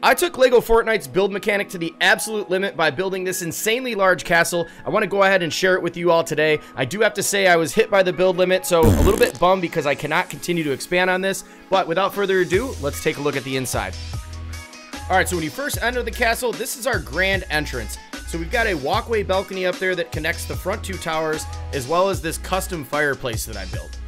I took LEGO Fortnite's build mechanic to the absolute limit by building this insanely large castle. I want to go ahead and share it with you all today. I do have to say I was hit by the build limit, so a little bit bummed because I cannot continue to expand on this. But without further ado, let's take a look at the inside. Alright, so when you first enter the castle, this is our grand entrance. So we've got a walkway balcony up there that connects the front two towers, as well as this custom fireplace that I built.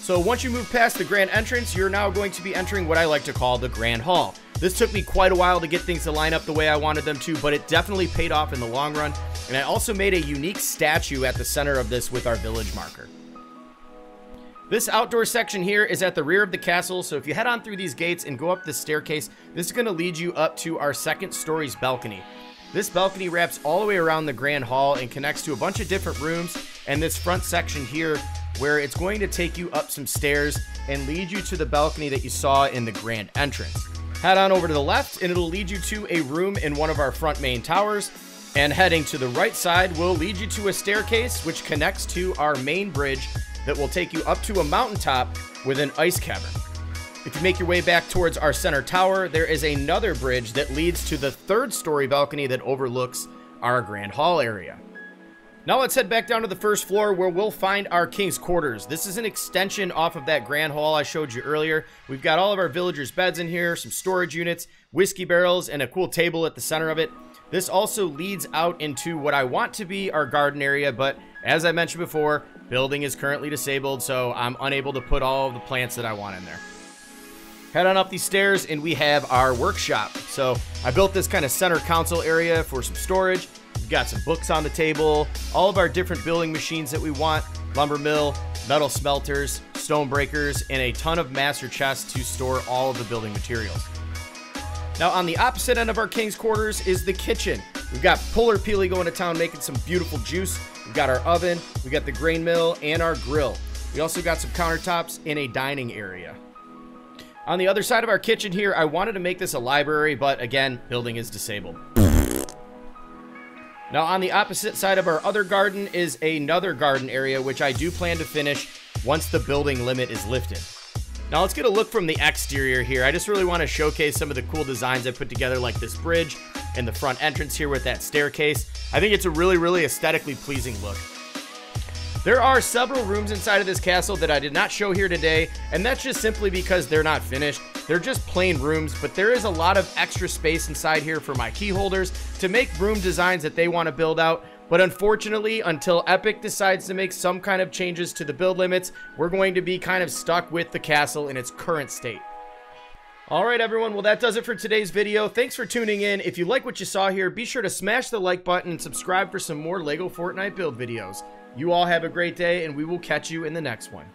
So once you move past the grand entrance, you're now going to be entering what I like to call the grand hall. This took me quite a while to get things to line up the way I wanted them to, but it definitely paid off in the long run. And I also made a unique statue at the center of this with our village marker. This outdoor section here is at the rear of the castle, so if you head on through these gates and go up this staircase, this is going to lead you up to our second story's balcony. This balcony wraps all the way around the grand hall and connects to a bunch of different rooms, and this front section here where it's going to take you up some stairs and lead you to the balcony that you saw in the grand entrance. Head on over to the left and it'll lead you to a room in one of our front main towers. And heading to the right side will lead you to a staircase which connects to our main bridge that will take you up to a mountaintop with an ice cavern. If you make your way back towards our center tower, there is another bridge that leads to the third story balcony that overlooks our grand hall area. Now let's head back down to the first floor where we'll find our king's quarters. This is an extension off of that grand hall I showed you earlier. We've got all of our villagers' beds in here, some storage units, whiskey barrels, and a cool table at the center of it. This also leads out into what I want to be our garden area, but as I mentioned before, building is currently disabled, so I'm unable to put all of the plants that I want in there. Head on up these stairs and we have our workshop. So I built this kind of center console area for some storage. We've got some books on the table, all of our different building machines that we want, lumber mill, metal smelters, stone breakers, and a ton of master chests to store all of the building materials. Now on the opposite end of our king's quarters is the kitchen. We've got Polar Peely going to town making some beautiful juice. We've got our oven, we've got the grain mill, and our grill. We also got some countertops in a dining area. On the other side of our kitchen here, I wanted to make this a library, but again, building is disabled. Now on the opposite side of our other garden is another garden area, which I do plan to finish once the building limit is lifted. Now let's get a look from the exterior here. I just really want to showcase some of the cool designs I put together like this bridge and the front entrance here with that staircase. I think it's a really, really aesthetically pleasing look. There are several rooms inside of this castle that I did not show here today, and that's just simply because they're not finished. They're just plain rooms, but there is a lot of extra space inside here for my key holders to make room designs that they want to build out. But unfortunately, until Epic decides to make some kind of changes to the build limits, we're going to be kind of stuck with the castle in its current state. Alright everyone, well that does it for today's video. Thanks for tuning in. If you like what you saw here, be sure to smash the like button and subscribe for some more LEGO Fortnite build videos. You all have a great day, and we will catch you in the next one.